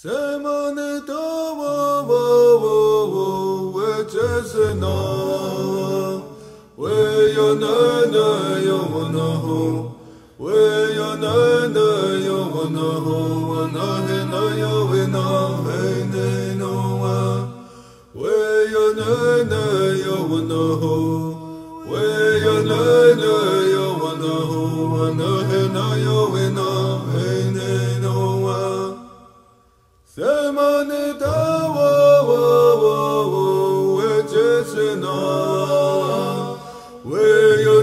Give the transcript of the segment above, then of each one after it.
Semana tawa wa wa wa we chese na we ya na na ya wa na ho we ya na na ya wa na ho wa na he na ya we na he ne no wa we ya na na ya wa na ho we ya na na ya wa na ho wa na he na ya we na he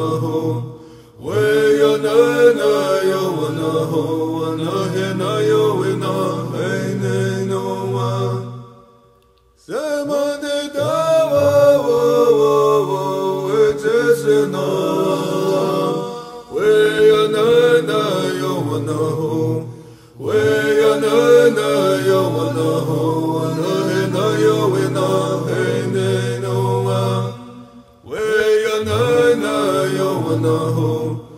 وأنه وينانا يونه ونهنا يونا هينينوما سمان داوا وواوا وجسنا وينانا يونه وينانا phenomenal